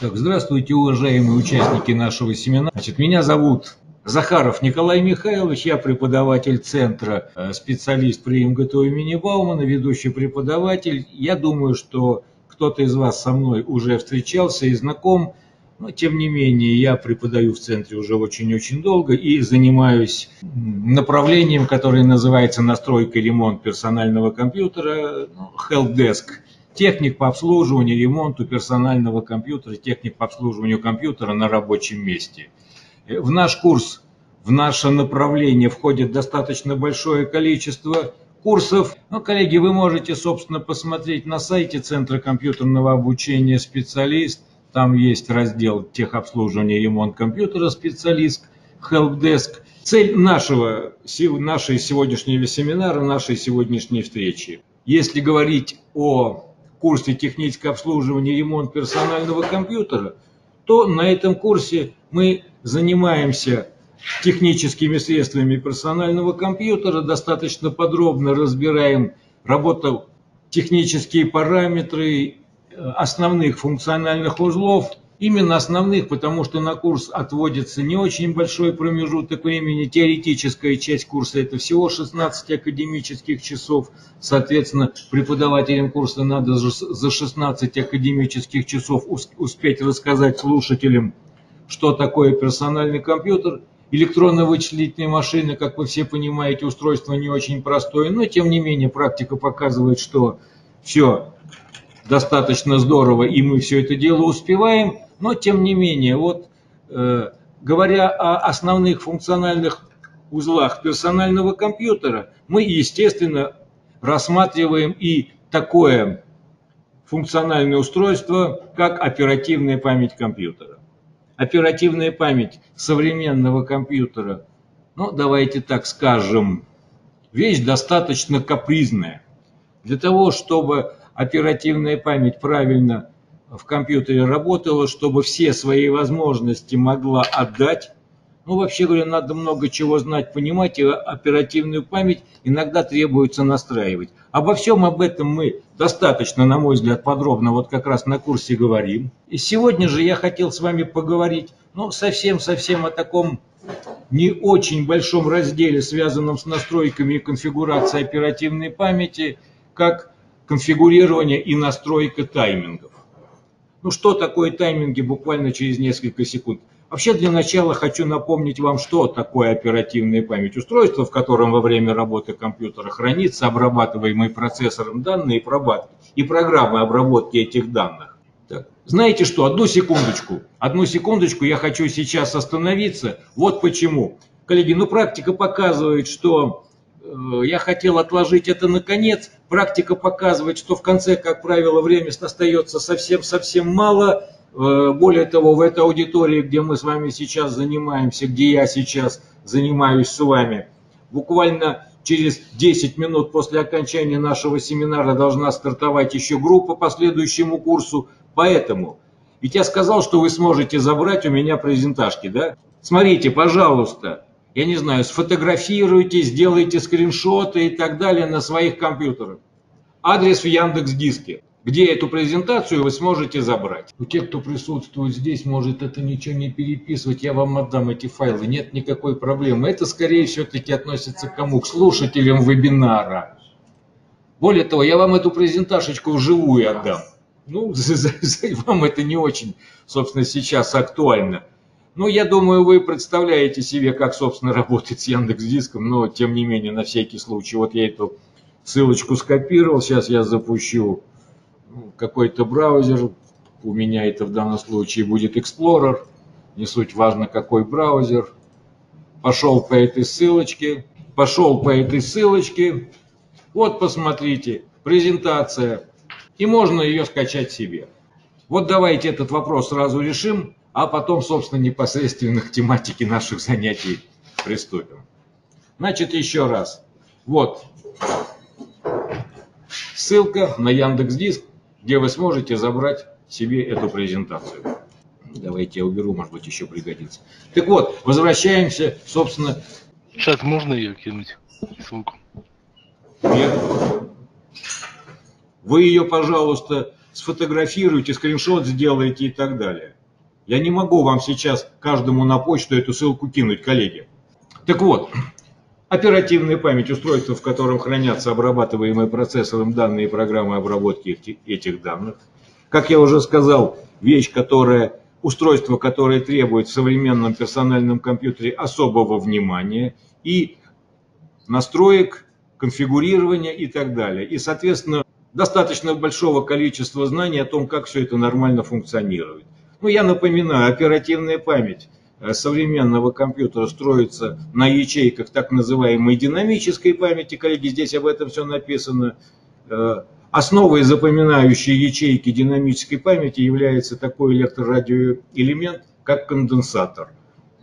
Так, здравствуйте, уважаемые участники нашего семинара. Значит, меня зовут Захаров Николай Михайлович, я преподаватель центра, э, специалист при МГТУ имени Баумана, ведущий преподаватель. Я думаю, что кто-то из вас со мной уже встречался и знаком, но тем не менее я преподаю в центре уже очень-очень долго и занимаюсь направлением, которое называется настройка и ремонт персонального компьютера, ну, helpdesk техник по обслуживанию, ремонту персонального компьютера, техник по обслуживанию компьютера на рабочем месте. Э, в наш курс, в наше направление входит достаточно большое количество курсов. Ну, коллеги, вы можете, собственно, посмотреть на сайте Центра компьютерного обучения «Специалист». Там есть раздел техобслуживания и ремонт компьютера «Специалист», «Helpdesk». Цель нашего, нашей сегодняшнего семинара, нашей сегодняшней встречи. Если говорить о курсе техническое обслуживание и ремонт персонального компьютера, то на этом курсе мы занимаемся техническими средствами персонального компьютера, достаточно подробно разбираем работу, технические параметры э, основных функциональных узлов – Именно основных, потому что на курс отводится не очень большой промежуток времени. Теоретическая часть курса это всего 16 академических часов. Соответственно, преподавателям курса надо за 16 академических часов успеть рассказать слушателям, что такое персональный компьютер. Электронно-вычислительные машины, как вы все понимаете, устройство не очень простое, но тем не менее практика показывает, что все достаточно здорово, и мы все это дело успеваем. Но, тем не менее, вот э, говоря о основных функциональных узлах персонального компьютера, мы, естественно, рассматриваем и такое функциональное устройство, как оперативная память компьютера. Оперативная память современного компьютера, ну, давайте так скажем, вещь достаточно капризная. Для того, чтобы оперативная память правильно в компьютере работала, чтобы все свои возможности могла отдать. Ну, вообще говоря, надо много чего знать, понимать, и оперативную память иногда требуется настраивать. Обо всем об этом мы достаточно, на мой взгляд, подробно вот как раз на курсе говорим. И сегодня же я хотел с вами поговорить, ну, совсем-совсем о таком не очень большом разделе, связанном с настройками и конфигурацией оперативной памяти, как конфигурирование и настройка таймингов. Ну что такое тайминги буквально через несколько секунд? Вообще для начала хочу напомнить вам, что такое оперативная память. Устройство, в котором во время работы компьютера хранится обрабатываемые процессором данные и, пробат... и программы обработки этих данных. Так. Знаете что, одну секундочку, одну секундочку, я хочу сейчас остановиться. Вот почему. Коллеги, ну практика показывает, что я хотел отложить это на конец. Практика показывает, что в конце, как правило, время остается совсем-совсем мало. Э, более того, в этой аудитории, где мы с вами сейчас занимаемся, где я сейчас занимаюсь с вами, буквально через 10 минут после окончания нашего семинара должна стартовать еще группа по следующему курсу. Поэтому, ведь я сказал, что вы сможете забрать у меня презентажки, да? Смотрите, пожалуйста, я не знаю, сфотографируйте, сделайте скриншоты и так далее на своих компьютерах. Адрес в Яндекс Диске, где эту презентацию вы сможете забрать. У тех, кто присутствует здесь, может это ничего не переписывать, я вам отдам эти файлы, нет никакой проблемы. Это скорее все-таки относится к кому? К слушателям вебинара. Более того, я вам эту презентажечку вживую отдам. Ну, вам это не очень, собственно, сейчас актуально. Ну, я думаю, вы представляете себе, как, собственно, работает с Яндекс Диском, но, тем не менее, на всякий случай. Вот я эту ссылочку скопировал, сейчас я запущу ну, какой-то браузер, у меня это в данном случае будет Explorer, не суть важно, какой браузер. Пошел по этой ссылочке, пошел по этой ссылочке, вот посмотрите, презентация, и можно ее скачать себе. Вот давайте этот вопрос сразу решим а потом, собственно, непосредственно к тематике наших занятий приступим. Значит, еще раз. Вот ссылка на Яндекс Диск, где вы сможете забрать себе эту презентацию. Давайте я уберу, может быть, еще пригодится. Так вот, возвращаемся, собственно... Сейчас можно ее кинуть, ссылку? Нет. Вы ее, пожалуйста, сфотографируйте, скриншот сделайте и так далее. Я не могу вам сейчас каждому на почту эту ссылку кинуть, коллеги. Так вот, оперативная память устройства, в котором хранятся обрабатываемые процессором данные и программы обработки этих данных. Как я уже сказал, вещь, которая, устройство, которое требует в современном персональном компьютере особого внимания и настроек, конфигурирования и так далее. И, соответственно, достаточно большого количества знаний о том, как все это нормально функционирует. Ну, я напоминаю, оперативная память э, современного компьютера строится на ячейках так называемой динамической памяти. Коллеги, здесь об этом все написано. Э, основой запоминающей ячейки динамической памяти является такой электрорадиоэлемент, как конденсатор.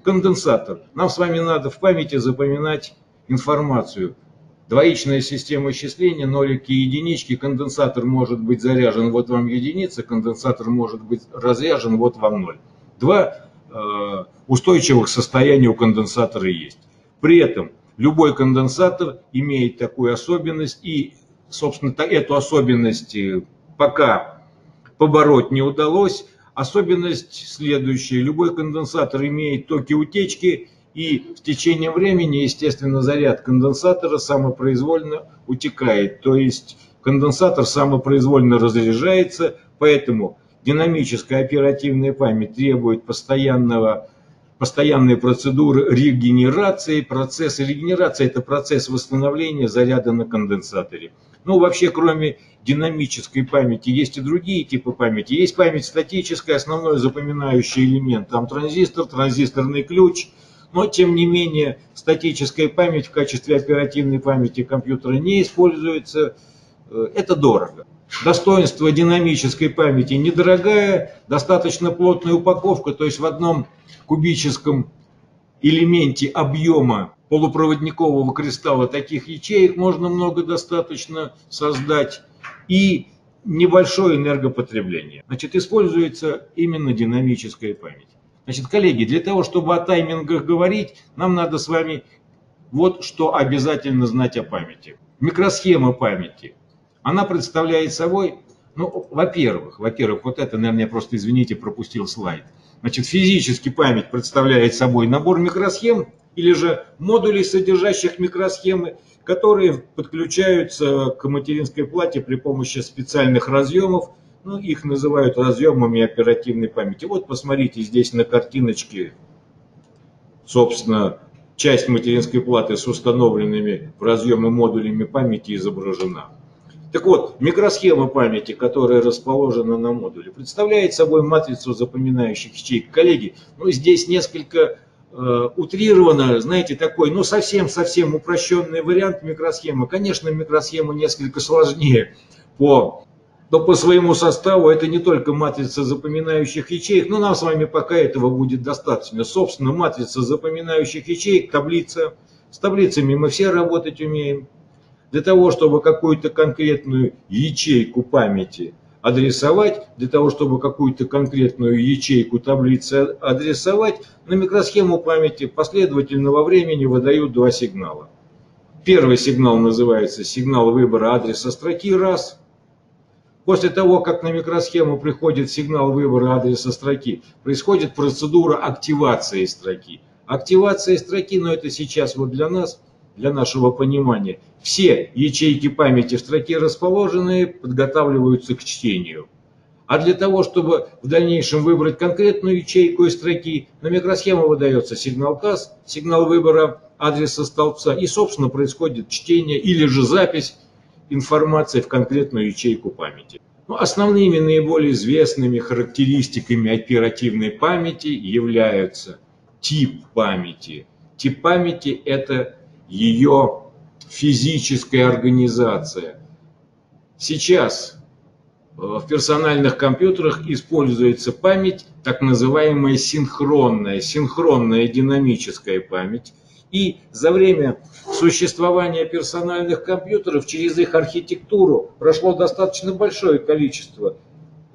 Конденсатор. Нам с вами надо в памяти запоминать информацию – Двоичная система счисления, нолики и единички, конденсатор может быть заряжен, вот вам единица, конденсатор может быть разряжен, вот вам ноль. Два э, устойчивых состояния у конденсатора есть. При этом любой конденсатор имеет такую особенность, и, собственно, эту особенность э, пока побороть не удалось. Особенность следующая. Любой конденсатор имеет токи утечки, и в течение времени, естественно, заряд конденсатора самопроизвольно утекает. То есть конденсатор самопроизвольно разряжается, поэтому динамическая оперативная память требует постоянного, постоянной процедуры регенерации. Процесс регенерации – это процесс восстановления заряда на конденсаторе. Ну, вообще, кроме динамической памяти, есть и другие типы памяти. Есть память статическая, основной запоминающий элемент. Там транзистор, транзисторный ключ – но тем не менее статическая память в качестве оперативной памяти компьютера не используется. Э, это дорого. Достоинство динамической памяти недорогая, достаточно плотная упаковка, то есть в одном кубическом элементе объема полупроводникового кристалла таких ячеек можно много достаточно создать и небольшое энергопотребление. Значит, используется именно динамическая память. Значит, коллеги, для того, чтобы о таймингах говорить, нам надо с вами вот что обязательно знать о памяти. Микросхема памяти. Она представляет собой, ну, во-первых, во-первых, вот это, наверное, я просто, извините, пропустил слайд. Значит, физически память представляет собой набор микросхем или же модулей, содержащих микросхемы, которые подключаются к материнской плате при помощи специальных разъемов, ну, их называют разъемами оперативной памяти. Вот посмотрите здесь на картиночке, собственно, часть материнской платы с установленными в разъемы модулями памяти изображена. Так вот, микросхема памяти, которая расположена на модуле, представляет собой матрицу запоминающих ячеек. Коллеги, ну здесь несколько э, утрированно, знаете, такой, ну совсем-совсем упрощенный вариант микросхемы. Конечно, микросхема несколько сложнее по но по своему составу это не только матрица запоминающих ячеек, но нам с вами пока этого будет достаточно. Собственно, матрица запоминающих ячеек, таблица. С таблицами мы все работать умеем. Для того, чтобы какую-то конкретную ячейку памяти адресовать, для того, чтобы какую-то конкретную ячейку таблицы адресовать, на микросхему памяти последовательного времени выдают два сигнала. Первый сигнал называется сигнал выбора адреса строки раз – После того, как на микросхему приходит сигнал выбора адреса строки, происходит процедура активации строки. Активация строки, но это сейчас вот для нас, для нашего понимания. Все ячейки памяти в строке расположенные подготавливаются к чтению. А для того, чтобы в дальнейшем выбрать конкретную ячейку из строки, на микросхему выдается сигнал КАС, сигнал выбора адреса столбца, и, собственно, происходит чтение или же запись информации в конкретную ячейку памяти. Ну, основными наиболее известными характеристиками оперативной памяти являются тип памяти. Тип памяти – это ее физическая организация. Сейчас э, в персональных компьютерах используется память, так называемая синхронная, синхронная динамическая память – и за время существования персональных компьютеров через их архитектуру прошло достаточно большое количество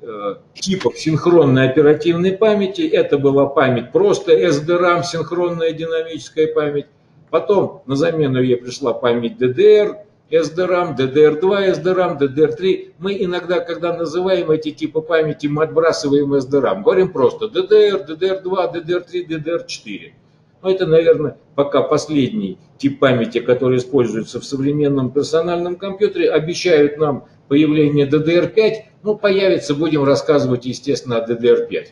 э, типов синхронной оперативной памяти. Это была память просто SDRAM, синхронная динамическая память. Потом на замену ей пришла память DDR, SDRAM, DDR2 SDRAM, DDR3. Мы иногда, когда называем эти типы памяти, мы отбрасываем SDRAM. Говорим просто DDR, DDR2, DDR3, DDR4. Но это, наверное, пока последний тип памяти, который используется в современном персональном компьютере. Обещают нам появление DDR5. Ну, появится, будем рассказывать, естественно, о DDR5.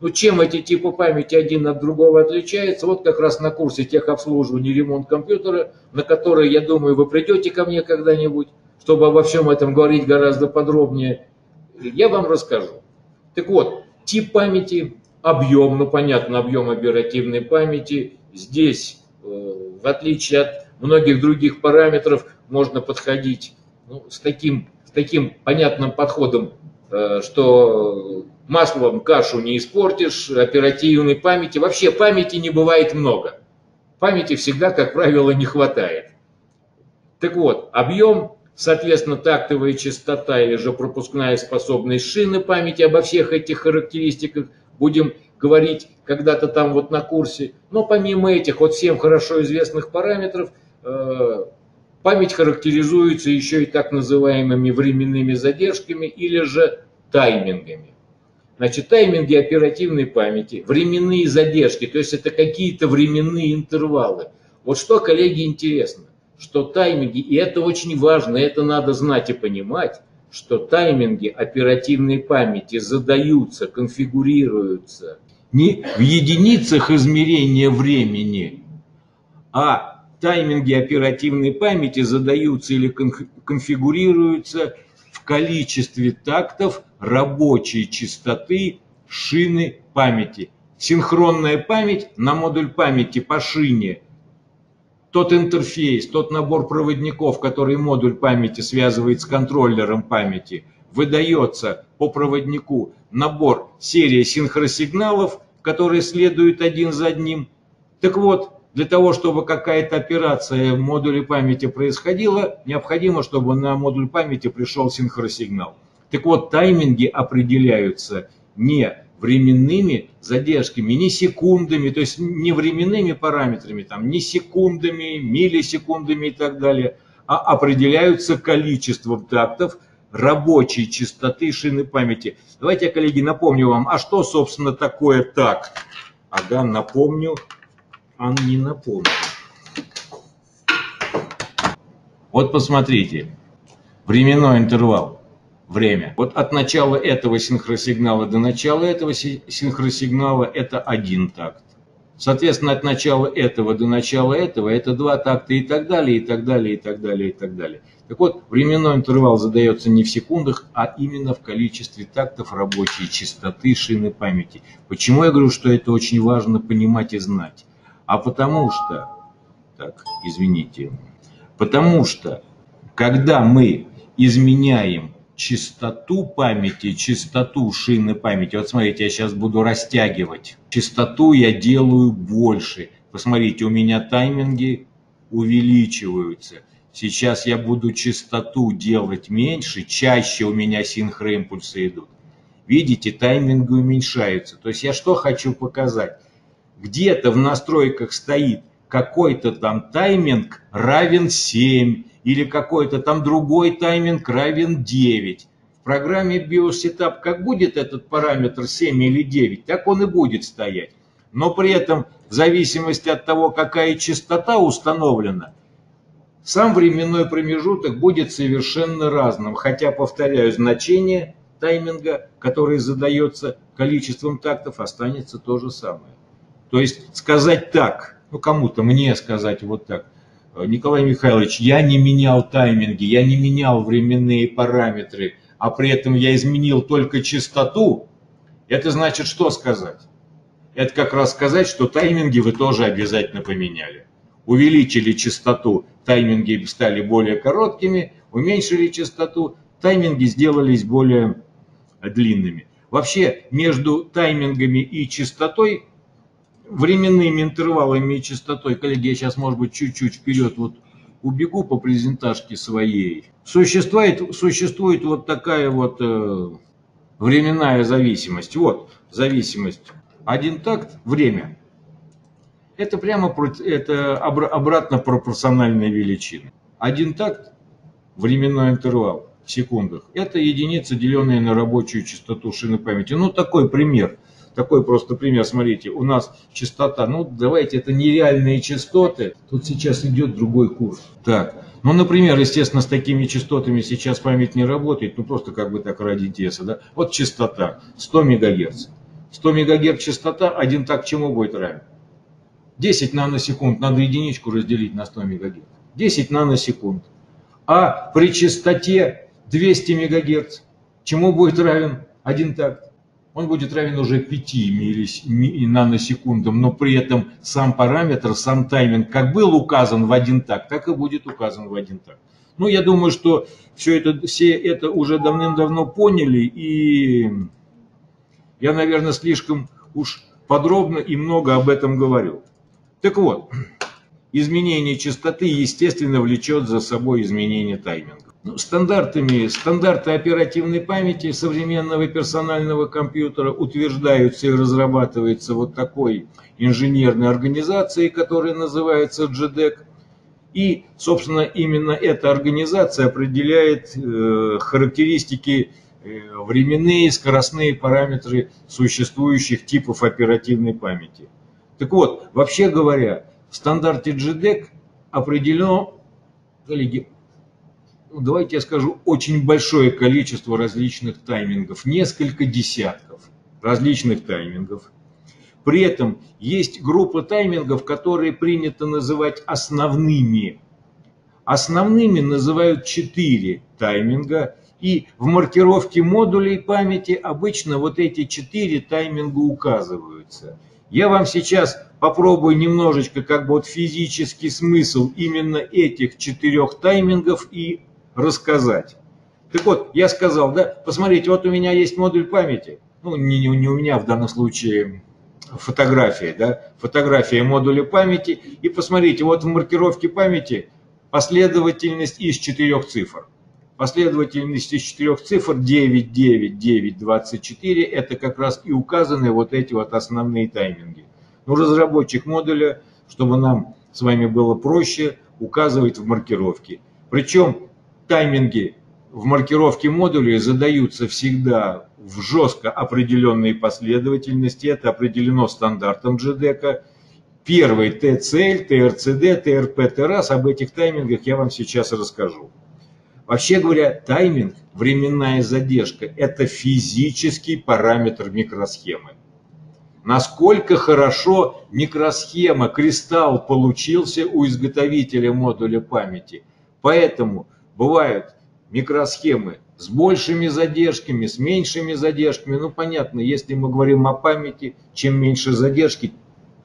Ну, чем эти типы памяти один от другого отличаются? Вот как раз на курсе техобслуживания и ремонт компьютера, на который, я думаю, вы придете ко мне когда-нибудь, чтобы обо всем этом говорить гораздо подробнее, я вам расскажу. Так вот, тип памяти, объем, ну понятно, объем оперативной памяти. Здесь, э, в отличие от многих других параметров, можно подходить ну, с, таким, с таким понятным подходом, э, что маслом кашу не испортишь, оперативной памяти. Вообще памяти не бывает много. Памяти всегда, как правило, не хватает. Так вот, объем, соответственно, тактовая частота или же пропускная способность шины памяти, обо всех этих характеристиках будем говорить когда-то там вот на курсе. Но помимо этих вот всем хорошо известных параметров, э, память характеризуется еще и так называемыми временными задержками или же таймингами. Значит, тайминги оперативной памяти, временные задержки, то есть это какие-то временные интервалы. Вот что, коллеги, интересно, что тайминги, и это очень важно, это надо знать и понимать, что тайминги оперативной памяти задаются, конфигурируются не в единицах измерения времени, а тайминги оперативной памяти задаются или конфигурируются в количестве тактов рабочей частоты шины памяти. Синхронная память на модуль памяти по шине. Тот интерфейс, тот набор проводников, который модуль памяти связывает с контроллером памяти, выдается по проводнику набор серии синхросигналов, которые следуют один за одним. Так вот, для того, чтобы какая-то операция в модуле памяти происходила, необходимо, чтобы на модуль памяти пришел синхросигнал. Так вот, тайминги определяются не временными задержками, не секундами, то есть не временными параметрами, там, не секундами, миллисекундами и так далее, а определяются количеством тактов рабочей частоты шины памяти. Давайте я, коллеги, напомню вам, а что, собственно, такое такт? Ага, напомню, а не напомню. Вот посмотрите, временной интервал время. Вот от начала этого синхросигнала до начала этого синхросигнала это один такт. Соответственно, от начала этого до начала этого это два такта и так далее, и так далее, и так далее, и так далее. Так вот, временной интервал задается не в секундах, а именно в количестве тактов рабочей частоты шины памяти. Почему я говорю, что это очень важно понимать и знать? А потому что, так, извините, потому что, когда мы изменяем чистоту памяти, чистоту шины памяти. Вот смотрите, я сейчас буду растягивать. Частоту я делаю больше. Посмотрите, у меня тайминги увеличиваются. Сейчас я буду частоту делать меньше, чаще у меня синхроимпульсы идут. Видите, тайминги уменьшаются. То есть я что хочу показать? Где-то в настройках стоит какой-то там тайминг равен 7, или какой-то там другой тайминг равен 9. В программе BioSetup как будет этот параметр 7 или 9, так он и будет стоять. Но при этом в зависимости от того, какая частота установлена, сам временной промежуток будет совершенно разным. Хотя, повторяю, значение тайминга, который задается количеством тактов, останется то же самое. То есть сказать так, ну кому-то, мне сказать вот так – Николай Михайлович, я не менял тайминги, я не менял временные параметры, а при этом я изменил только частоту, это значит что сказать? Это как раз сказать, что тайминги вы тоже обязательно поменяли. Увеличили частоту, тайминги стали более короткими, уменьшили частоту, тайминги сделались более длинными. Вообще между таймингами и частотой временными интервалами и частотой, коллеги, я сейчас, может быть, чуть-чуть вперед вот убегу по презентажке своей. Существует, существует вот такая вот э, временная зависимость. Вот зависимость. Один такт – время. Это прямо это обратно пропорциональная величина. Один такт временной интервал в секундах. Это единица, деленная на рабочую частоту шины памяти. Ну, такой пример. Такой просто пример, смотрите, у нас частота, ну давайте, это нереальные частоты, тут сейчас идет другой курс. Так, ну, например, естественно, с такими частотами сейчас память не работает, ну просто как бы так ради интереса, да. Вот частота 100 МГц. 100 МГц частота, один так чему будет равен? 10 наносекунд, надо единичку разделить на 100 МГц. 10 наносекунд. А при частоте 200 МГц чему будет равен один такт? Он будет равен уже 5 наносекундам, но при этом сам параметр, сам тайминг как был указан в один такт, так и будет указан в один такт. Ну, я думаю, что все это, все это уже давным-давно поняли, и я, наверное, слишком уж подробно и много об этом говорил. Так вот, изменение частоты, естественно, влечет за собой изменение тайминга. Ну, стандартами, стандарты оперативной памяти современного персонального компьютера утверждаются и разрабатываются вот такой инженерной организацией, которая называется GDEC. И, собственно, именно эта организация определяет э, характеристики э, временные, скоростные параметры существующих типов оперативной памяти. Так вот, вообще говоря, в стандарте GDEC определено, коллеги, давайте я скажу, очень большое количество различных таймингов, несколько десятков различных таймингов. При этом есть группа таймингов, которые принято называть основными. Основными называют четыре тайминга, и в маркировке модулей памяти обычно вот эти четыре тайминга указываются – я вам сейчас попробую немножечко как бы вот физический смысл именно этих четырех таймингов и рассказать. Так вот, я сказал, да, посмотрите, вот у меня есть модуль памяти, ну, не, не, у меня в данном случае фотография, да, фотография модуля памяти, и посмотрите, вот в маркировке памяти последовательность из четырех цифр. Последовательность из четырех цифр 9, 9, 9, 24 это как раз и указаны вот эти вот основные тайминги. Но ну, разработчик модуля, чтобы нам с вами было проще, указывает в маркировке. Причем тайминги в маркировке модуля задаются всегда в жестко определенной последовательности. Это определено стандартом GDEC. Первый TCL, TRCD, TRP, TRAS. Об этих таймингах я вам сейчас расскажу. Вообще говоря, тайминг, временная задержка – это физический параметр микросхемы. Насколько хорошо микросхема, кристалл получился у изготовителя модуля памяти. Поэтому бывают микросхемы с большими задержками, с меньшими задержками. Ну, понятно, если мы говорим о памяти, чем меньше задержки,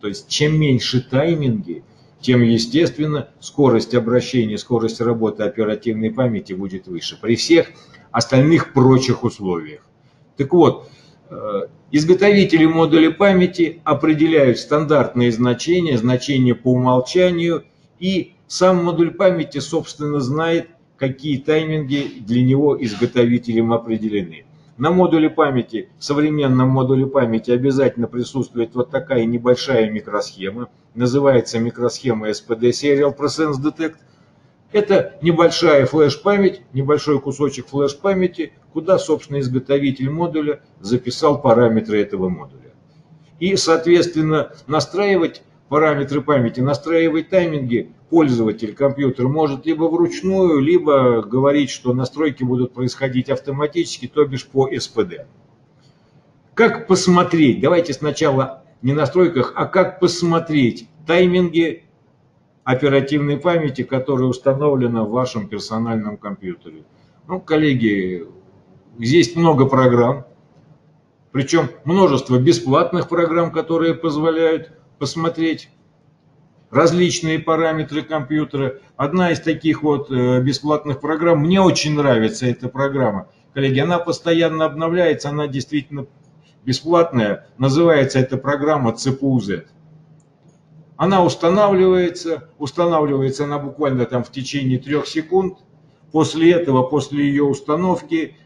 то есть чем меньше тайминги – тем, естественно, скорость обращения, скорость работы оперативной памяти будет выше при всех остальных прочих условиях. Так вот, э, изготовители модуля памяти определяют стандартные значения, значения по умолчанию, и сам модуль памяти, собственно, знает, какие тайминги для него изготовителем определены. На модуле памяти, в современном модуле памяти обязательно присутствует вот такая небольшая микросхема. Называется микросхема SPD Serial Presence Detect. Это небольшая флеш-память, небольшой кусочек флеш-памяти, куда, собственно, изготовитель модуля записал параметры этого модуля. И, соответственно, настраивать параметры памяти, настраивать тайминги пользователь компьютер может либо вручную, либо говорить, что настройки будут происходить автоматически, то бишь по СПД. Как посмотреть? Давайте сначала не на настройках, а как посмотреть тайминги оперативной памяти, которая установлена в вашем персональном компьютере. Ну, коллеги, здесь много программ, причем множество бесплатных программ, которые позволяют посмотреть различные параметры компьютера. Одна из таких вот э, бесплатных программ, мне очень нравится эта программа. Коллеги, она постоянно обновляется, она действительно бесплатная. Называется эта программа CPU-Z. Она устанавливается, устанавливается она буквально там в течение трех секунд. После этого, после ее установки,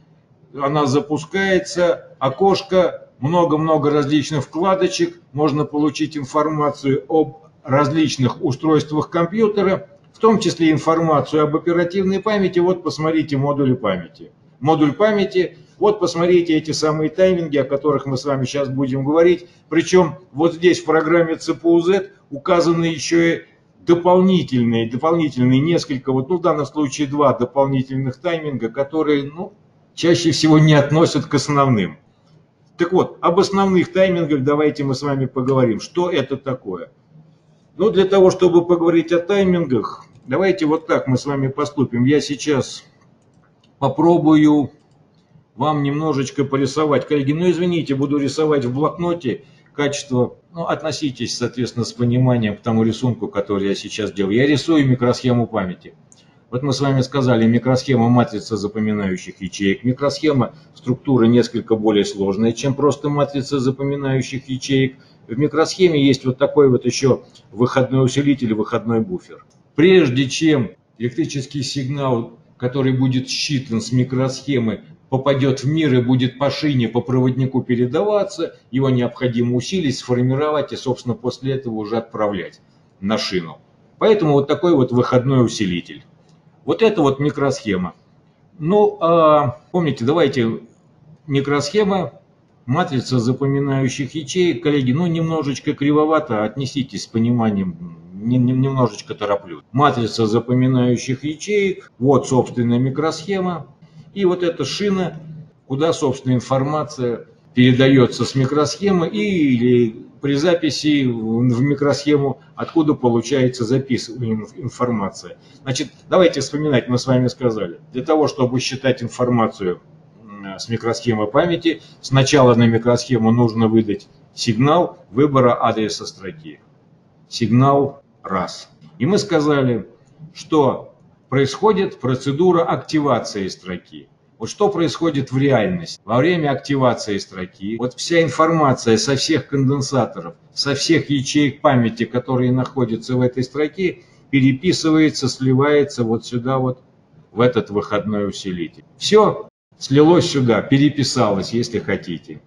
она запускается, окошко, много-много различных вкладочек, можно получить информацию об различных устройствах компьютера, в том числе информацию об оперативной памяти. Вот посмотрите модули памяти. Модуль памяти, вот посмотрите эти самые тайминги, о которых мы с вами сейчас будем говорить. Причем вот здесь в программе CPU-Z указаны еще и дополнительные, дополнительные несколько, вот ну, в данном случае два дополнительных тайминга, которые ну, чаще всего не относят к основным. Так вот, об основных таймингах давайте мы с вами поговорим. Что это такое? Ну, для того, чтобы поговорить о таймингах, давайте вот так мы с вами поступим. Я сейчас попробую вам немножечко порисовать. Коллеги, ну извините, буду рисовать в блокноте. Качество, ну относитесь, соответственно, с пониманием к тому рисунку, который я сейчас делаю. Я рисую микросхему памяти. Вот мы с вами сказали, микросхема матрица запоминающих ячеек. Микросхема структура несколько более сложная, чем просто матрица запоминающих ячеек. В микросхеме есть вот такой вот еще выходной усилитель, выходной буфер. Прежде чем электрический сигнал, который будет считан с микросхемы, попадет в мир и будет по шине, по проводнику передаваться, его необходимо усилить, сформировать и, собственно, после этого уже отправлять на шину. Поэтому вот такой вот выходной усилитель. Вот это вот микросхема. Ну, а, помните, давайте микросхема матрица запоминающих ячеек, коллеги, ну немножечко кривовато, отнеситесь с пониманием, немножечко тороплю. Матрица запоминающих ячеек, вот собственная микросхема, и вот эта шина, куда, собственно, информация передается с микросхемы или при записи в микросхему, откуда получается записываемая информация. Значит, давайте вспоминать, мы с вами сказали, для того, чтобы считать информацию с микросхемы памяти. Сначала на микросхему нужно выдать сигнал выбора адреса строки. Сигнал раз. И мы сказали, что происходит процедура активации строки. Вот что происходит в реальности? Во время активации строки, вот вся информация со всех конденсаторов, со всех ячеек памяти, которые находятся в этой строке, переписывается, сливается вот сюда вот, в этот выходной усилитель. Все, слилось сюда, переписалось, если хотите.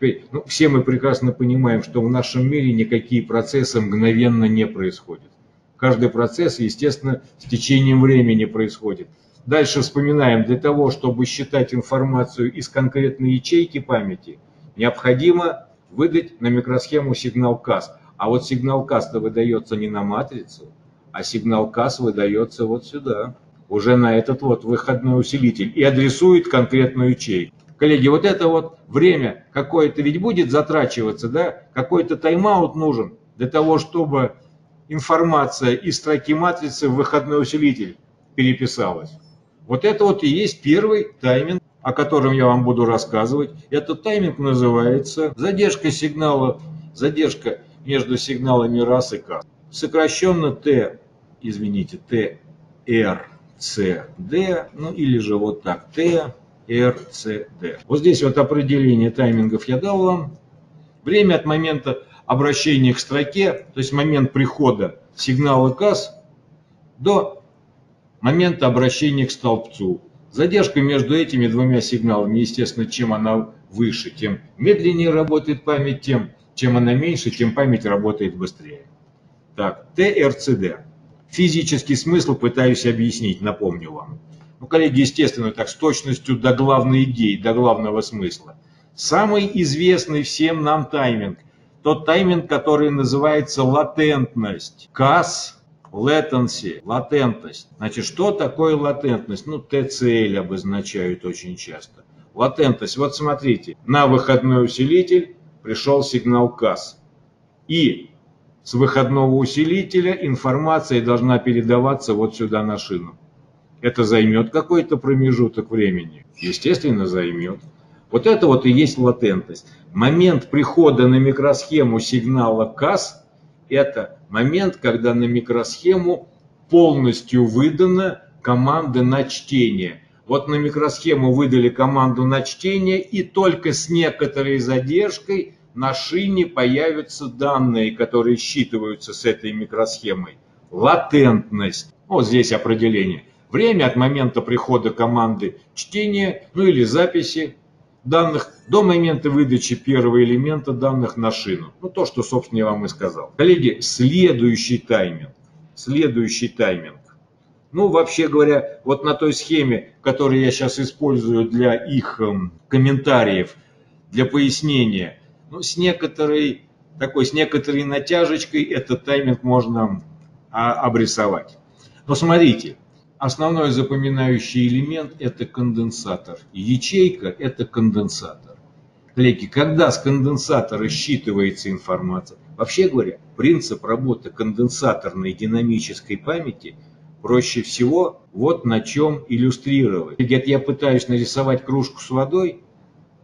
Ну, все мы прекрасно понимаем, что в нашем мире никакие процессы мгновенно не происходят. Каждый процесс, естественно, с течением времени происходит. Дальше вспоминаем, для того, чтобы считать информацию из конкретной ячейки памяти, необходимо выдать на микросхему сигнал CAS. А вот сигнал CAS выдается не на матрицу, а сигнал CAS выдается вот сюда уже на этот вот выходной усилитель и адресует конкретную ячейку. Коллеги, вот это вот время какое-то ведь будет затрачиваться, да? Какой-то тайм-аут нужен для того, чтобы информация из строки матрицы в выходной усилитель переписалась. Вот это вот и есть первый тайминг, о котором я вам буду рассказывать. Этот тайминг называется задержка сигнала, задержка между сигналами раз и К. Сокращенно Т, извините, ТР CD, ну или же вот так, D. Вот здесь вот определение таймингов я дал вам. Время от момента обращения к строке, то есть момент прихода сигнала КАС до момента обращения к столбцу. Задержка между этими двумя сигналами, естественно, чем она выше, тем медленнее работает память, тем чем она меньше, тем память работает быстрее. Так, TRCD. Физический смысл пытаюсь объяснить, напомню вам. Ну, коллеги, естественно, так с точностью до главной идеи, до главного смысла. Самый известный всем нам тайминг, тот тайминг, который называется латентность. CAS latency, латентность. Значит, что такое латентность? Ну, TCL обозначают очень часто. Латентность. Вот смотрите, на выходной усилитель пришел сигнал CAS. И с выходного усилителя информация должна передаваться вот сюда на шину. Это займет какой-то промежуток времени? Естественно, займет. Вот это вот и есть латентность. Момент прихода на микросхему сигнала CAS – это момент, когда на микросхему полностью выдана команда на чтение. Вот на микросхему выдали команду на чтение, и только с некоторой задержкой на шине появятся данные, которые считываются с этой микросхемой. Латентность. Вот здесь определение. Время от момента прихода команды чтения, ну или записи данных до момента выдачи первого элемента данных на шину. Ну то, что, собственно, я вам и сказал. Коллеги, следующий тайминг. следующий тайминг. Ну, вообще говоря, вот на той схеме, которую я сейчас использую для их эм, комментариев, для пояснения, ну, с некоторой такой, с некоторой натяжечкой этот тайминг можно а, обрисовать. Но смотрите, основной запоминающий элемент – это конденсатор. Ячейка – это конденсатор. Коллеги, когда с конденсатора считывается информация, вообще говоря, принцип работы конденсаторной динамической памяти – проще всего вот на чем иллюстрировать. Говорят, я пытаюсь нарисовать кружку с водой,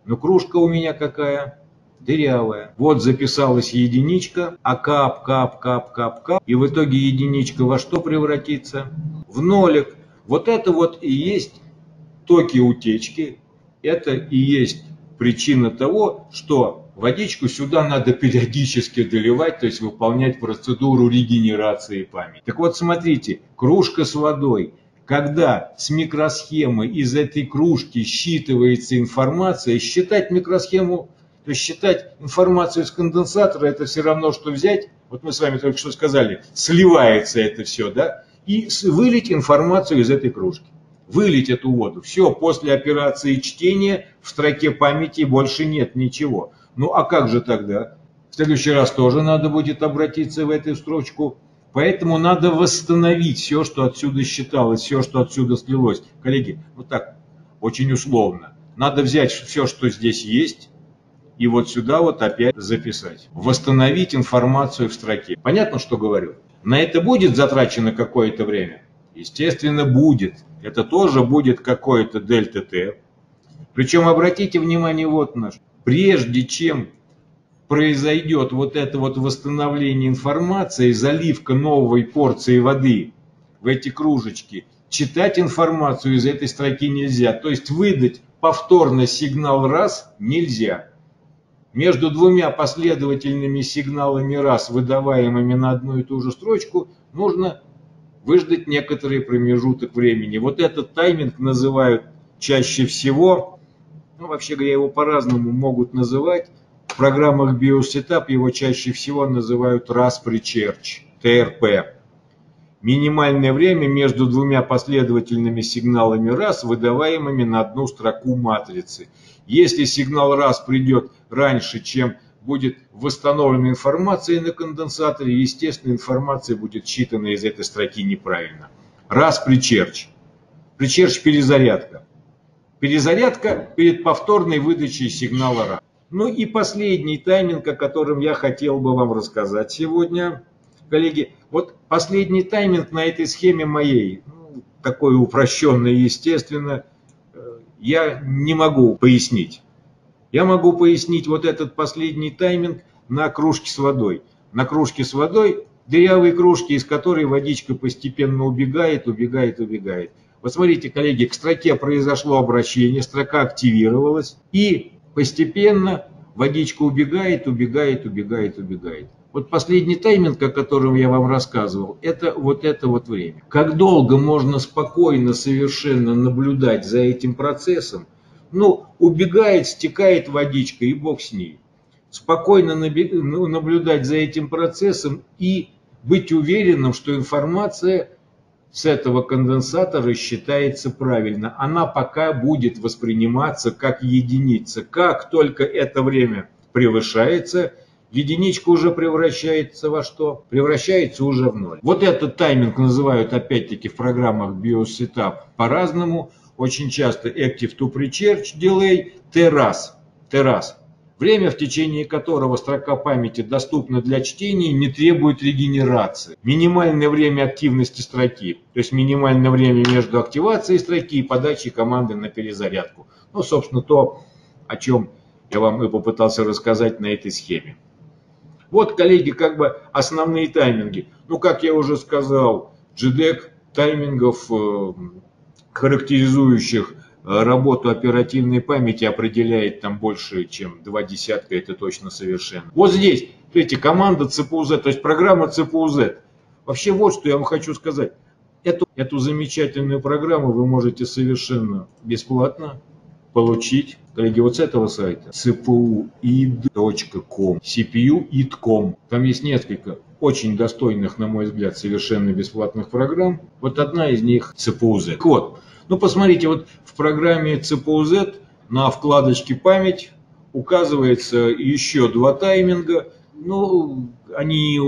но кружка у меня какая? Дырявая. Вот записалась единичка, а кап, кап, кап, кап, кап. И в итоге единичка во что превратится? В нолик. Вот это вот и есть токи утечки. Это и есть причина того, что Водичку сюда надо периодически доливать, то есть выполнять процедуру регенерации памяти. Так вот, смотрите, кружка с водой. Когда с микросхемы из этой кружки считывается информация, считать микросхему, то есть считать информацию из конденсатора, это все равно, что взять, вот мы с вами только что сказали, сливается это все, да, и вылить информацию из этой кружки вылить эту воду. Все, после операции чтения в строке памяти больше нет ничего. Ну а как же тогда? В следующий раз тоже надо будет обратиться в эту строчку. Поэтому надо восстановить все, что отсюда считалось, все, что отсюда слилось. Коллеги, вот так, очень условно. Надо взять все, что здесь есть, и вот сюда вот опять записать. Восстановить информацию в строке. Понятно, что говорю? На это будет затрачено какое-то время? Естественно, будет. Это тоже будет какое-то дельта Т. Причем обратите внимание вот на что прежде чем произойдет вот это вот восстановление информации, заливка новой порции воды в эти кружечки, читать информацию из этой строки нельзя. То есть выдать повторно сигнал раз нельзя. Между двумя последовательными сигналами раз, выдаваемыми на одну и ту же строчку, нужно выждать некоторый промежуток времени. Вот этот тайминг называют чаще всего ну, вообще говоря, его по-разному могут называть. В программах BioSetup его чаще всего называют Raspberry Church, ТРП. Минимальное время между двумя последовательными сигналами раз, выдаваемыми на одну строку матрицы. Если сигнал раз придет раньше, чем будет восстановлена информация на конденсаторе, естественно, информация будет считана из этой строки неправильно. Раз причерч. Причерч перезарядка. Перезарядка перед повторной выдачей сигнала RA. Ну и последний тайминг, о котором я хотел бы вам рассказать сегодня. Коллеги, вот последний тайминг на этой схеме моей, ну, такой упрощенный, естественно, э, я не могу пояснить. Я могу пояснить вот этот последний тайминг на кружке с водой. На кружке с водой дырявые кружки, из которой водичка постепенно убегает, убегает, убегает. Вот смотрите, коллеги, к строке произошло обращение, строка активировалась, и постепенно водичка убегает, убегает, убегает, убегает. Вот последний тайминг, о котором я вам рассказывал, это вот это вот время. Как долго можно спокойно совершенно наблюдать за этим процессом? Ну, убегает, стекает водичка, и бог с ней. Спокойно ну, наблюдать за этим процессом и быть уверенным, что информация с этого конденсатора считается правильно. Она пока будет восприниматься как единица. Как только это время превышается, единичка уже превращается во что? Превращается уже в ноль. Вот этот тайминг называют опять-таки в программах BioSetup по-разному. Очень часто Active to Pre-Church Delay, T-раз. T-раз время в течение которого строка памяти доступна для чтения, не требует регенерации. Минимальное время активности строки, то есть минимальное время между активацией строки и подачей команды на перезарядку. Ну, собственно, то, о чем я вам и попытался рассказать на этой схеме. Вот, коллеги, как бы основные тайминги. Ну, как я уже сказал, GDEC таймингов, э, характеризующих Э, работу оперативной памяти определяет там больше, чем два десятка, это точно совершенно. Вот здесь, видите, команда CPU-Z, то есть программа CPU-Z. Вообще вот что я вам хочу сказать. Эту, эту замечательную программу вы можете совершенно бесплатно получить, коллеги, вот с этого сайта cpuid.com, cpuid.com. Там есть несколько очень достойных, на мой взгляд, совершенно бесплатных программ. Вот одна из них CPUZ. Вот, ну посмотрите, вот в программе CPUZ на вкладочке «Память» указывается еще два тайминга. Ну, они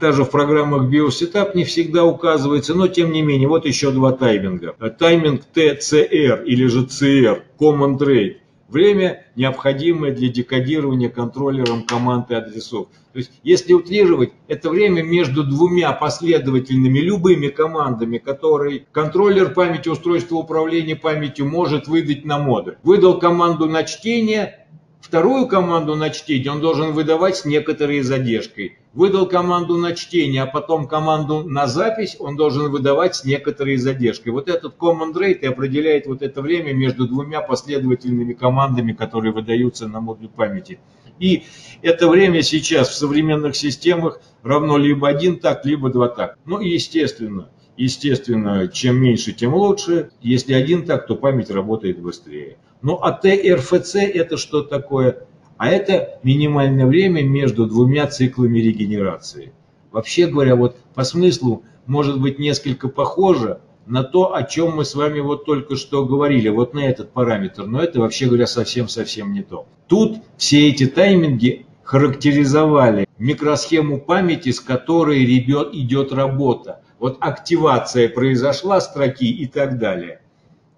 даже в программах BioSetup не всегда указываются, но тем не менее, вот еще два тайминга. Тайминг TCR или же CR, Command Rate. Время, необходимое для декодирования контроллером команд и адресов. То есть, если утрировать, это время между двумя последовательными любыми командами, которые контроллер памяти устройства управления памятью может выдать на модуль. Выдал команду на чтение, Вторую команду на чтение он должен выдавать с некоторой задержкой. Выдал команду на чтение, а потом команду на запись он должен выдавать с некоторой задержкой. Вот этот command rate определяет вот это время между двумя последовательными командами, которые выдаются на модуль памяти. И это время сейчас в современных системах равно либо один так, либо два так. Ну, естественно, естественно, чем меньше, тем лучше. Если один так, то память работает быстрее. Ну а ТРФЦ это что такое? А это минимальное время между двумя циклами регенерации. Вообще говоря, вот по смыслу может быть несколько похоже на то, о чем мы с вами вот только что говорили, вот на этот параметр, но это вообще говоря совсем-совсем не то. Тут все эти тайминги характеризовали микросхему памяти, с которой идет работа. Вот активация произошла строки и так далее.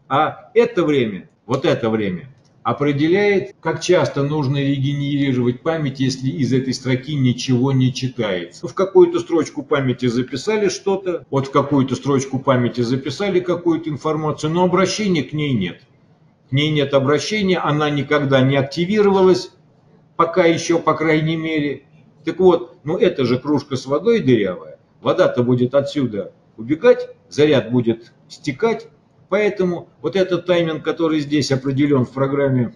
А это время вот это время, определяет, как часто нужно регенерировать память, если из этой строки ничего не читается. В какую-то строчку памяти записали что-то, вот в какую-то строчку памяти записали какую-то информацию, но обращения к ней нет. К ней нет обращения, она никогда не активировалась, пока еще, по крайней мере. Так вот, ну это же кружка с водой дырявая. Вода-то будет отсюда убегать, заряд будет стекать, Поэтому вот этот тайминг, который здесь определен в программе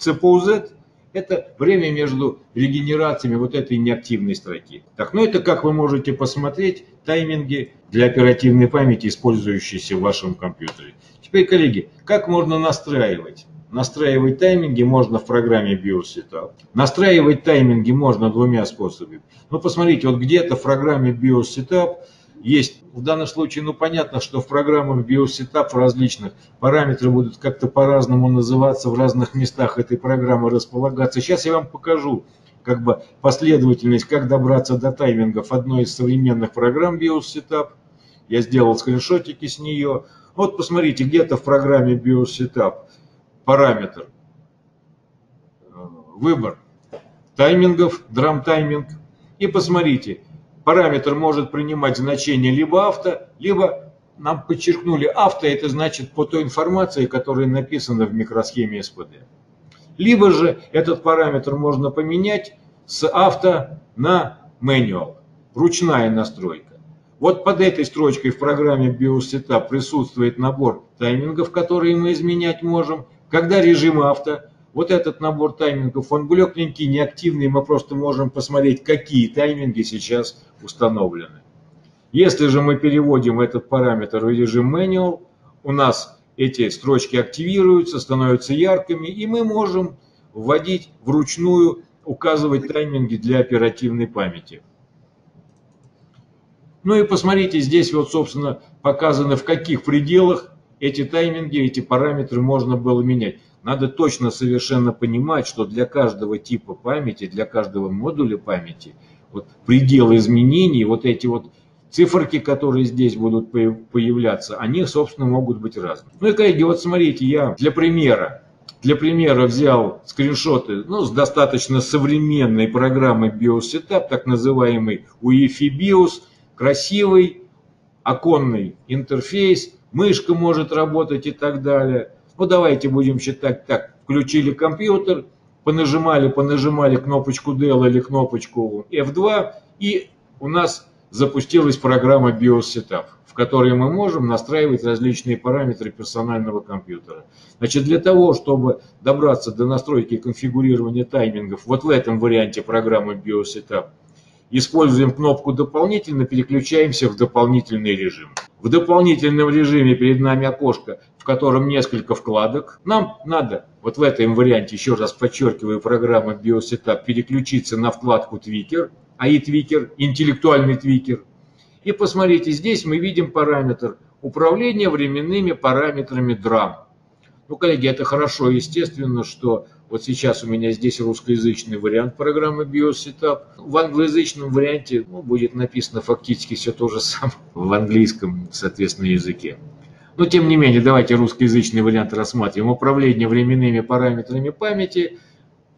CPUZ, это время между регенерациями вот этой неактивной строки. Так, ну это, как вы можете посмотреть, тайминги для оперативной памяти, использующиеся в вашем компьютере. Теперь, коллеги, как можно настраивать? Настраивать тайминги можно в программе BIOS Setup. Настраивать тайминги можно двумя способами. Ну, посмотрите, вот где-то в программе BIOS Setup есть. В данном случае, ну понятно, что в программах биосетап различных параметры будут как-то по-разному называться, в разных местах этой программы располагаться. Сейчас я вам покажу как бы последовательность, как добраться до таймингов одной из современных программ Setup. Я сделал скриншотики с нее. Вот посмотрите, где-то в программе Setup параметр, э, выбор таймингов, драм тайминг. И посмотрите, параметр может принимать значение либо авто, либо нам подчеркнули авто, это значит по той информации, которая написана в микросхеме СПД. Либо же этот параметр можно поменять с авто на manual, ручная настройка. Вот под этой строчкой в программе BIOS присутствует набор таймингов, которые мы изменять можем. Когда режим авто, вот этот набор таймингов, он блекленький, неактивный, мы просто можем посмотреть, какие тайминги сейчас установлены. Если же мы переводим этот параметр в режим manual, у нас эти строчки активируются, становятся яркими, и мы можем вводить вручную, указывать тайминги для оперативной памяти. Ну и посмотрите, здесь вот, собственно, показано, в каких пределах эти тайминги, эти параметры можно было менять. Надо точно совершенно понимать, что для каждого типа памяти, для каждого модуля памяти, вот предел изменений, вот эти вот циферки, которые здесь будут появляться, они, собственно, могут быть разными. Ну и, коллеги, вот смотрите, я для примера, для примера взял скриншоты ну, с достаточно современной программы BIOS Setup, так называемый UEFI BIOS, красивый оконный интерфейс, мышка может работать и так далее. Ну давайте будем считать так. Включили компьютер, понажимали, понажимали кнопочку Dell или кнопочку F2, и у нас запустилась программа BIOS Setup, в которой мы можем настраивать различные параметры персонального компьютера. Значит, для того, чтобы добраться до настройки конфигурирования таймингов, вот в этом варианте программы BIOS Setup, используем кнопку «Дополнительно», переключаемся в дополнительный режим. В дополнительном режиме перед нами окошко, котором несколько вкладок. Нам надо вот в этом варианте, еще раз подчеркиваю, программа BioSetup, переключиться на вкладку Твикер, АИ Твикер, интеллектуальный Твикер. И посмотрите, здесь мы видим параметр управления временными параметрами драм. Ну, коллеги, это хорошо, естественно, что вот сейчас у меня здесь русскоязычный вариант программы BioSetup. В англоязычном варианте ну, будет написано фактически все то же самое в английском, соответственно, языке. Но тем не менее, давайте русскоязычный вариант рассмотрим. Управление временными параметрами памяти.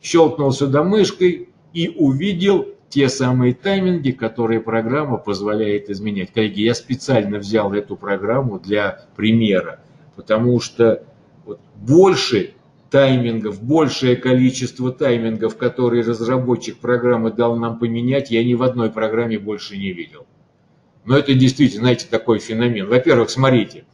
Щелкнул сюда мышкой и увидел те самые тайминги, которые программа позволяет изменять. Коллеги, я специально взял эту программу для примера, потому что вот больше таймингов, большее количество таймингов, которые разработчик программы дал нам поменять, я ни в одной программе больше не видел. Но это действительно, знаете, такой феномен. Во-первых, смотрите,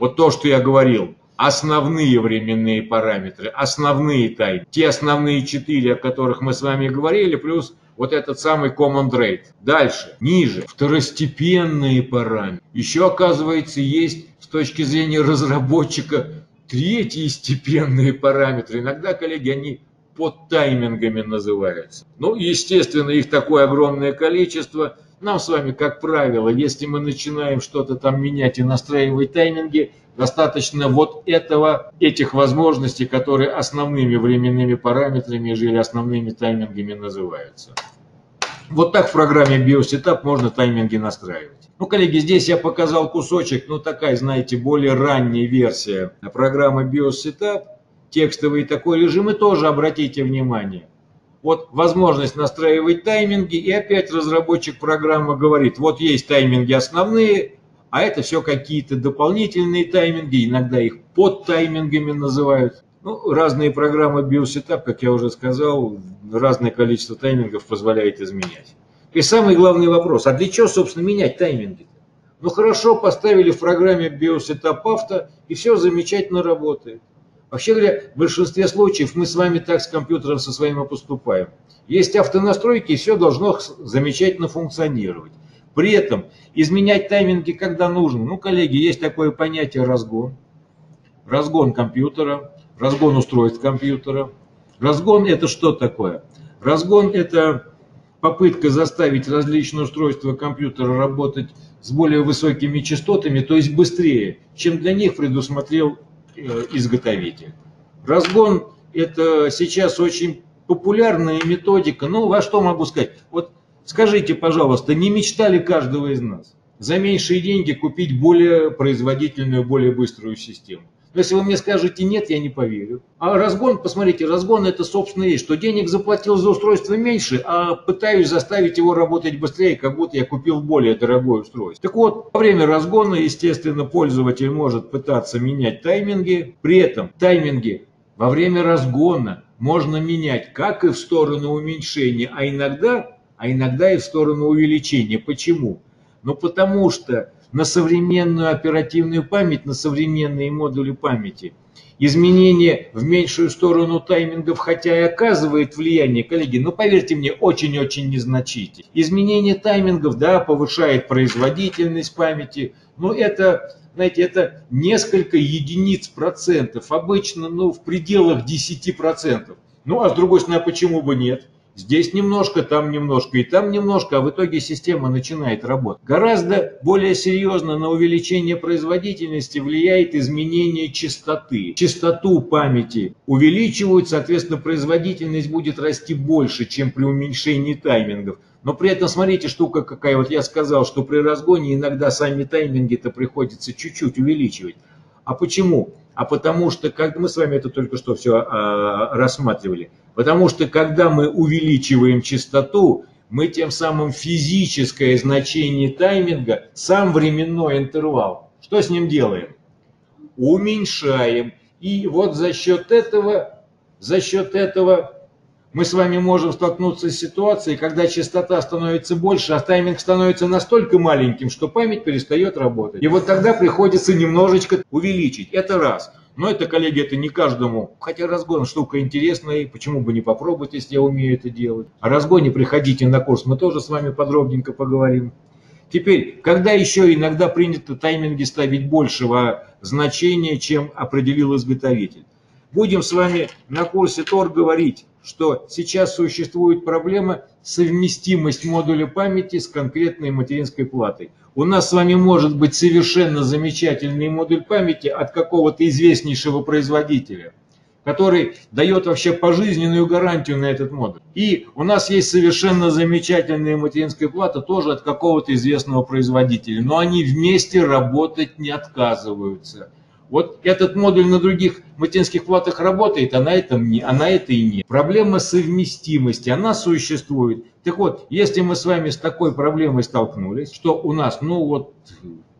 вот то, что я говорил, основные временные параметры, основные тайминги, те основные четыре, о которых мы с вами говорили, плюс вот этот самый command rate. Дальше, ниже, второстепенные параметры. Еще, оказывается, есть с точки зрения разработчика третьи степенные параметры. Иногда, коллеги, они под таймингами называются. Ну, естественно, их такое огромное количество. Нам с вами, как правило, если мы начинаем что-то там менять и настраивать тайминги, достаточно вот этого, этих возможностей, которые основными временными параметрами или основными таймингами называются. Вот так в программе BioSetup можно тайминги настраивать. Ну, коллеги, здесь я показал кусочек, ну, такая, знаете, более ранняя версия программы BioSetup, текстовый такой режим, и тоже обратите внимание. Вот возможность настраивать тайминги, и опять разработчик программы говорит, вот есть тайминги основные, а это все какие-то дополнительные тайминги, иногда их под таймингами называют. Ну, разные программы BioSetup, как я уже сказал, разное количество таймингов позволяет изменять. И самый главный вопрос, а для чего, собственно, менять тайминги? -то? Ну хорошо, поставили в программе BioSetup Auto, и все замечательно работает. Вообще говоря, в большинстве случаев мы с вами так с компьютером со своим и поступаем. Есть автонастройки, и все должно замечательно функционировать. При этом изменять тайминги, когда нужно. Ну, коллеги, есть такое понятие разгон. Разгон компьютера, разгон устройств компьютера. Разгон это что такое? Разгон это попытка заставить различные устройства компьютера работать с более высокими частотами, то есть быстрее, чем для них предусмотрел изготовитель. Разгон – это сейчас очень популярная методика. Ну, во что могу сказать? Вот скажите, пожалуйста, не мечтали каждого из нас за меньшие деньги купить более производительную, более быструю систему? Если вы мне скажете нет, я не поверю. А разгон, посмотрите, разгон это собственно есть, что денег заплатил за устройство меньше, а пытаюсь заставить его работать быстрее, как будто я купил более дорогое устройство. Так вот, во время разгона, естественно, пользователь может пытаться менять тайминги. При этом тайминги во время разгона можно менять как и в сторону уменьшения, а иногда, а иногда и в сторону увеличения. Почему? Ну потому что на современную оперативную память, на современные модули памяти. Изменение в меньшую сторону таймингов, хотя и оказывает влияние, коллеги, но поверьте мне, очень-очень незначительно. Изменение таймингов, да, повышает производительность памяти, но это, знаете, это несколько единиц процентов, обычно, ну, в пределах 10 процентов. Ну, а с другой стороны, а почему бы нет? Здесь немножко, там немножко и там немножко, а в итоге система начинает работать. Гораздо более серьезно на увеличение производительности влияет изменение частоты. Частоту памяти увеличивают, соответственно, производительность будет расти больше, чем при уменьшении таймингов. Но при этом смотрите, штука какая, вот я сказал, что при разгоне иногда сами тайминги-то приходится чуть-чуть увеличивать. А почему? А потому что, как мы с вами это только что все а, рассматривали, потому что когда мы увеличиваем частоту, мы тем самым физическое значение тайминга, сам временной интервал, что с ним делаем? Уменьшаем. И вот за счет этого, за счет этого мы с вами можем столкнуться с ситуацией, когда частота становится больше, а тайминг становится настолько маленьким, что память перестает работать. И вот тогда приходится немножечко увеличить. Это раз. Но это, коллеги, это не каждому. Хотя разгон штука интересная, почему бы не попробовать, если я умею это делать. О разгоне приходите на курс, мы тоже с вами подробненько поговорим. Теперь, когда еще иногда принято тайминги ставить большего значения, чем определил изготовитель? Будем с вами на курсе ТОР говорить, что сейчас существует проблема совместимость модуля памяти с конкретной материнской платой. У нас с вами может быть совершенно замечательный модуль памяти от какого-то известнейшего производителя, который дает вообще пожизненную гарантию на этот модуль. И у нас есть совершенно замечательная материнская плата тоже от какого-то известного производителя, но они вместе работать не отказываются. Вот этот модуль на других материнских платах работает, а на этом не, а на этой нет. Проблема совместимости, она существует. Так вот, если мы с вами с такой проблемой столкнулись, что у нас, ну вот,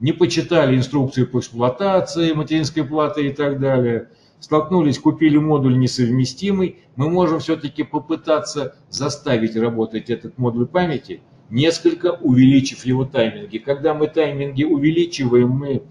не почитали инструкции по эксплуатации материнской платы и так далее, столкнулись, купили модуль несовместимый, мы можем все-таки попытаться заставить работать этот модуль памяти, несколько увеличив его тайминги. Когда мы тайминги увеличиваем, мы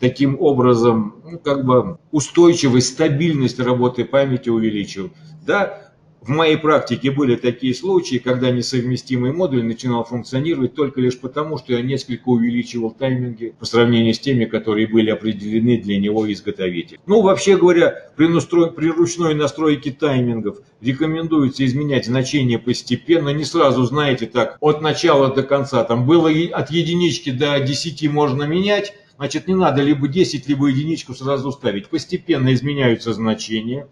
таким образом ну, как бы устойчивость, стабильность работы памяти увеличил. Да, в моей практике были такие случаи, когда несовместимый модуль начинал функционировать только лишь потому, что я несколько увеличивал тайминги по сравнению с теми, которые были определены для него изготовителем. Ну, вообще говоря, при, настрой, при ручной настройке таймингов рекомендуется изменять значение постепенно, не сразу, знаете, так, от начала до конца. Там было от единички до 10 можно менять, Значит, не надо либо 10, либо единичку сразу ставить. Постепенно изменяются значения.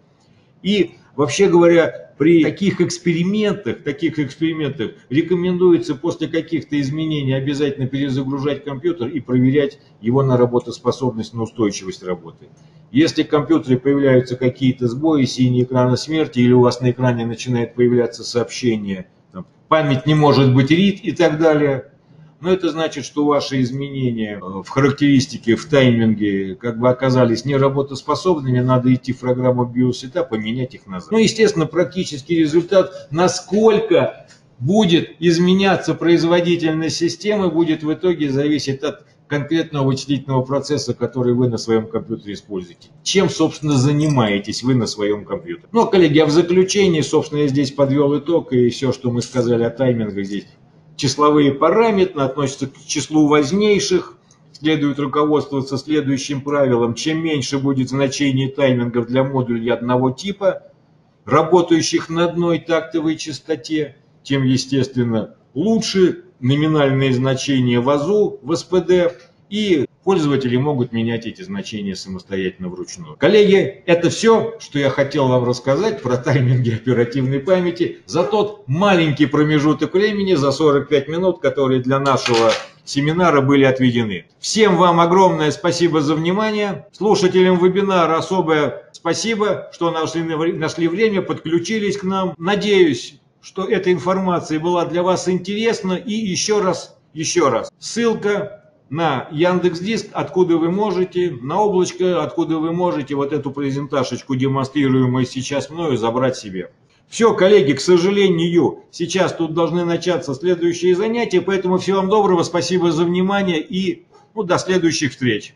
И, вообще говоря, при таких экспериментах, таких экспериментах рекомендуется после каких-то изменений обязательно перезагружать компьютер и проверять его на работоспособность, на устойчивость работы. Если в компьютере появляются какие-то сбои, синие экраны смерти, или у вас на экране начинает появляться сообщение, там, память не может быть read и так далее, но это значит, что ваши изменения э, в характеристике, в тайминге как бы оказались неработоспособными, надо идти в программу и поменять их назад. Ну, естественно, практический результат, насколько будет изменяться производительность системы, будет в итоге зависеть от конкретного вычислительного процесса, который вы на своем компьютере используете. Чем, собственно, занимаетесь вы на своем компьютере. Ну, коллеги, а в заключении, собственно, я здесь подвел итог, и все, что мы сказали о таймингах здесь числовые параметры относятся к числу важнейших, следует руководствоваться следующим правилом. Чем меньше будет значение таймингов для модулей одного типа, работающих на одной тактовой частоте, тем, естественно, лучше номинальные значения в АЗУ, в СПД и Пользователи могут менять эти значения самостоятельно вручную. Коллеги, это все, что я хотел вам рассказать про тайминги оперативной памяти за тот маленький промежуток времени, за 45 минут, которые для нашего семинара были отведены. Всем вам огромное спасибо за внимание. Слушателям вебинара особое спасибо, что нашли, нашли время, подключились к нам. Надеюсь, что эта информация была для вас интересна. И еще раз, еще раз, ссылка на Яндекс Диск, откуда вы можете, на облачко, откуда вы можете вот эту презентажечку, демонстрируемую сейчас мною, забрать себе. Все, коллеги, к сожалению, сейчас тут должны начаться следующие занятия, поэтому всего вам доброго, спасибо за внимание и ну, до следующих встреч.